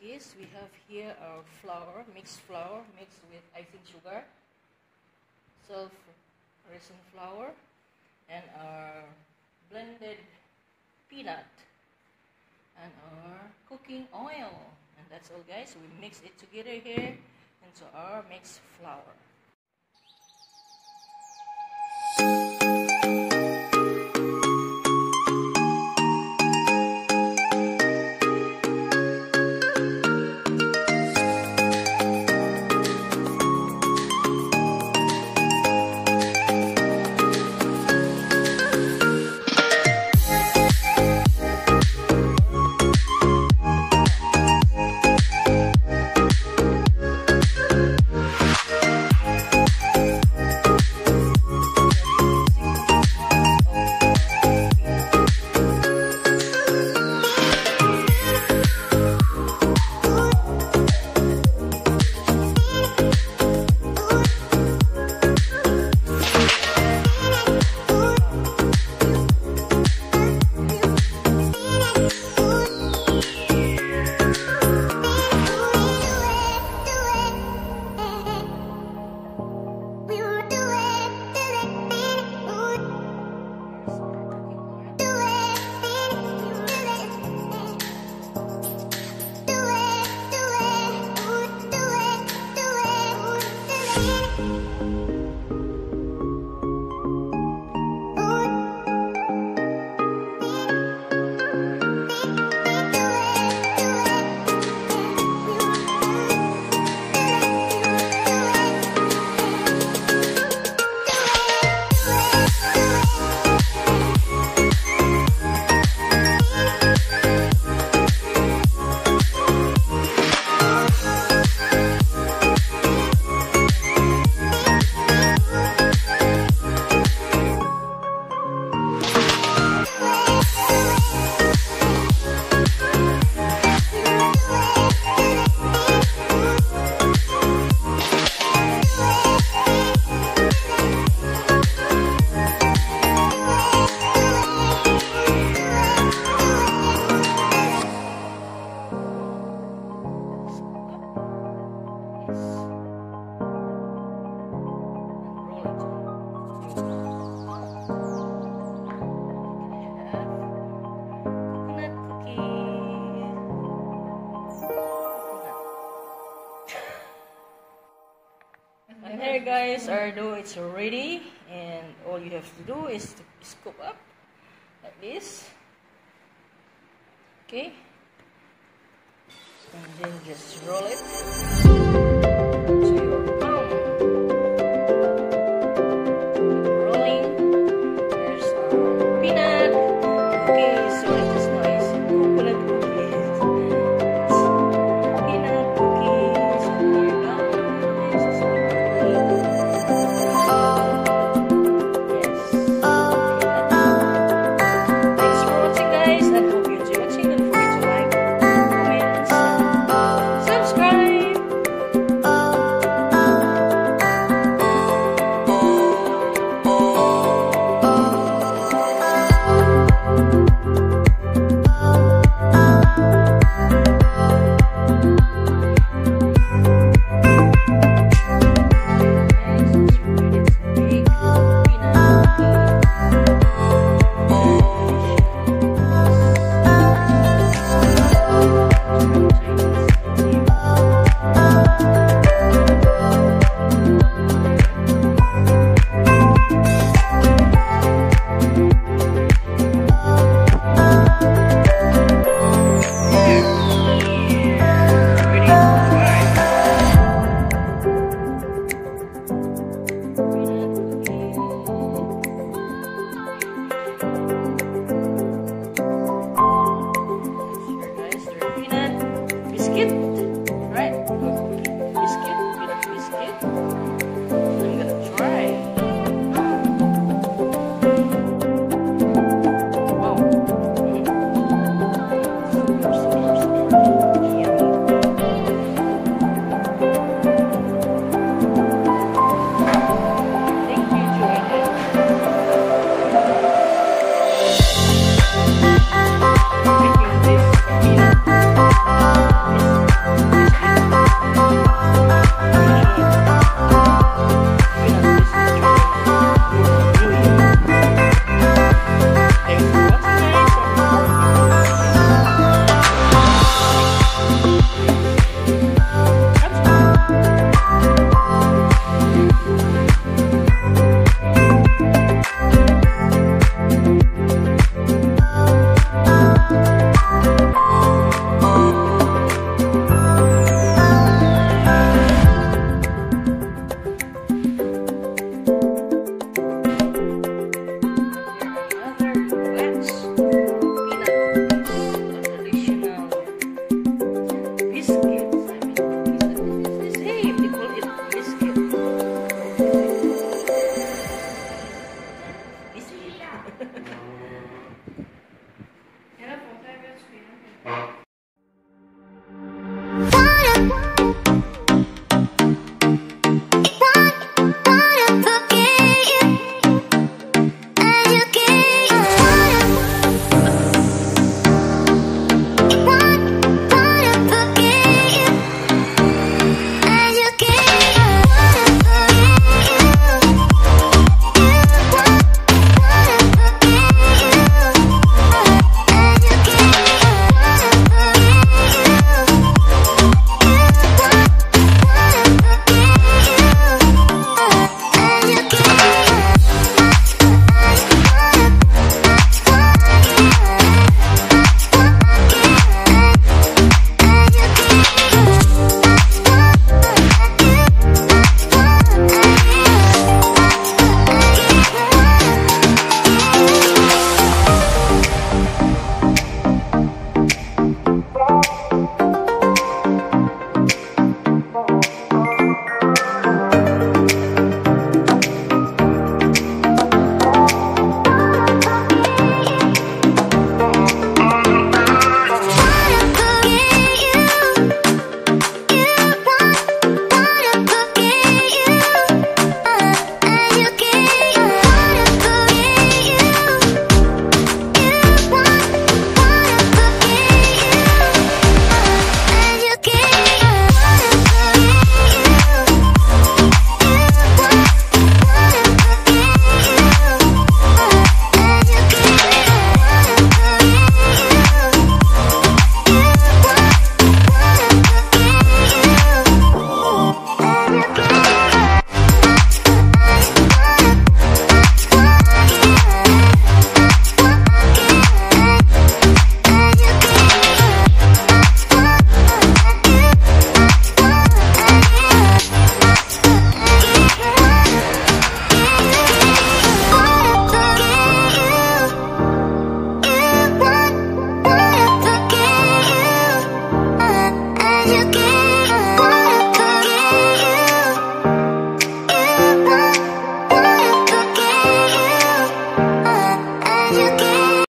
cookies. We have here our flour, mixed flour mixed with icing sugar, self-raising flour, and our blended peanut and our cooking oil. And that's all guys. We mix it together here into our mixed flour. Guys, our dough is ready and all you have to do is to scoop up like this. Okay. And then just roll it.